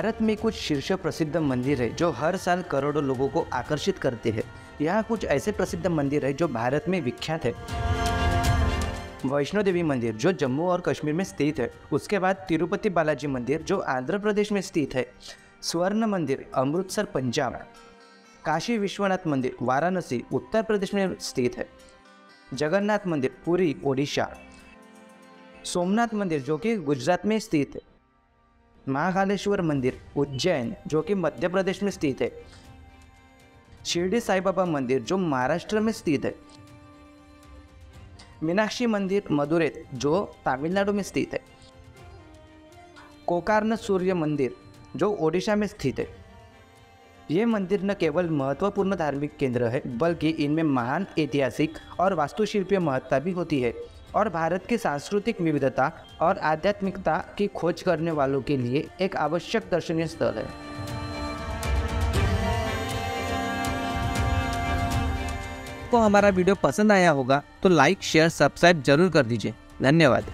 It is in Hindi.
भारत में कुछ शीर्ष प्रसिद्ध मंदिर है जो हर साल करोड़ों लोगों को आकर्षित करते हैं। यहाँ कुछ ऐसे प्रसिद्ध मंदिर है जो भारत में विख्यात है। वैष्णो देवी मंदिर, जो जम्मू और कश्मीर में स्थित है। उसके बाद तिरुपति बालाजी मंदिर, जो आंध्र प्रदेश में स्थित है। स्वर्ण मंदिर, अमृतसर, पंजाब। काशी विश्वनाथ मंदिर, वाराणसी, उत्तर प्रदेश में स्थित है। जगन्नाथ मंदिर, पुरी, ओडिशा। सोमनाथ मंदिर, जो कि गुजरात में स्थित है। महाकालेश्वर मंदिर उज्जैन, जो कि मध्य प्रदेश में स्थित है। शिरडी साई बाबा मंदिर, जो महाराष्ट्र में स्थित है। मीनाक्षी मंदिर मदुरैत जो तमिलनाडु में स्थित है। कोकारन सूर्य मंदिर, जो ओडिशा में स्थित है। ये मंदिर न केवल महत्वपूर्ण धार्मिक केंद्र है, बल्कि इनमें महान ऐतिहासिक और वास्तुशिल्पीय महत्ता भी होती है। और भारत की सांस्कृतिक विविधता और आध्यात्मिकता की खोज करने वालों के लिए एक आवश्यक दर्शनीय स्थल है। आपको हमारा वीडियो पसंद आया होगा तो लाइक, शेयर, सब्सक्राइब ज़रूर कर दीजिए। धन्यवाद।